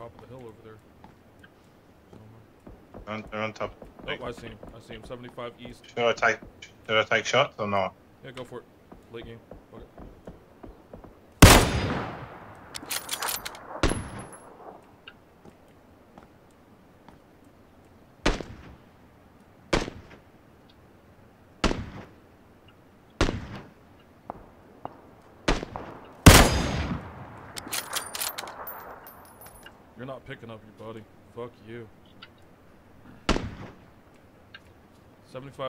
top of the hill over there. They're on, they're on top. Oh, I see him. I see him. 75 east. Should I take? Should I take shots or not? Yeah, go for it. Late game. Fuck You're not picking up your buddy. Fuck you. 75